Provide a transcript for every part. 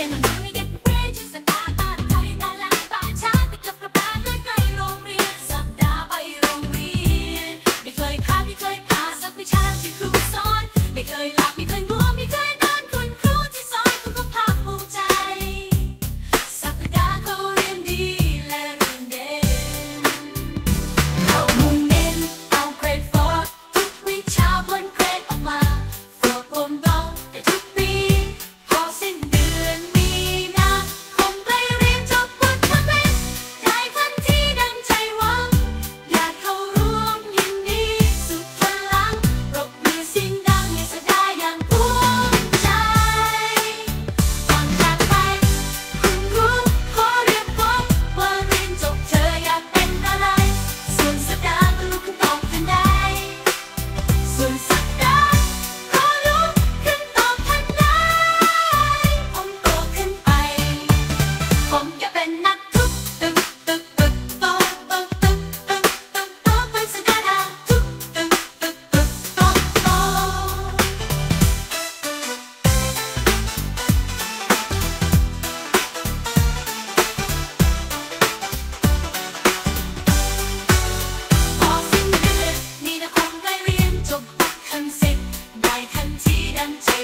Yeah.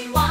wine.